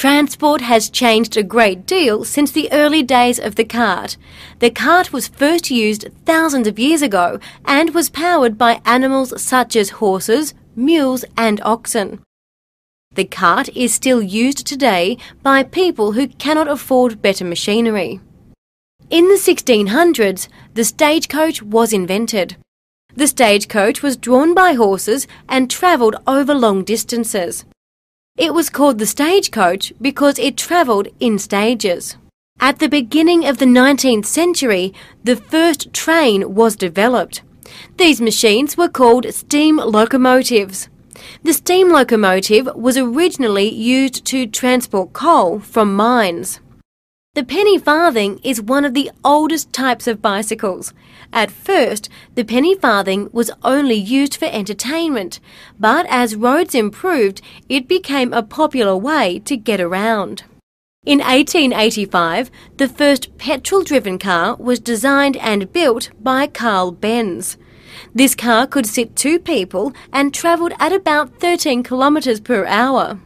Transport has changed a great deal since the early days of the cart. The cart was first used thousands of years ago and was powered by animals such as horses, mules, and oxen. The cart is still used today by people who cannot afford better machinery. In the 1600s, the stagecoach was invented. The stagecoach was drawn by horses and travelled over long distances. It was called the stagecoach because it travelled in stages. At the beginning of the 19th century, the first train was developed. These machines were called steam locomotives. The steam locomotive was originally used to transport coal from mines. The penny farthing is one of the oldest types of bicycles. At first, the penny farthing was only used for entertainment, but as roads improved, it became a popular way to get around. In 1885, the first petrol driven car was designed and built by Carl Benz. This car could sit two people and travelled at about 13 kilometres per hour.